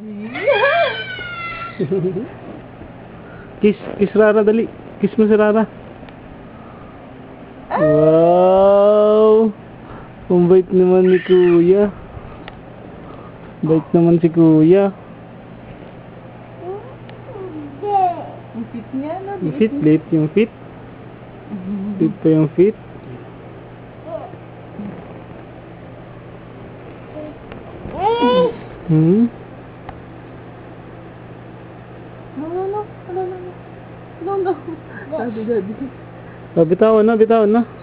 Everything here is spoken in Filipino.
kiss, kiss Rara, dali. Kiss mo si Rara. Wow! Ang bait naman ni Kuya. Bait naman si Kuya. Ang fit niya, no? Yung fit, late yung fit. Fit pa yung fit. Hmm? No, no, no. No, no, no. No, no. Daddy, daddy. Ah, bitawan na, bitawan na.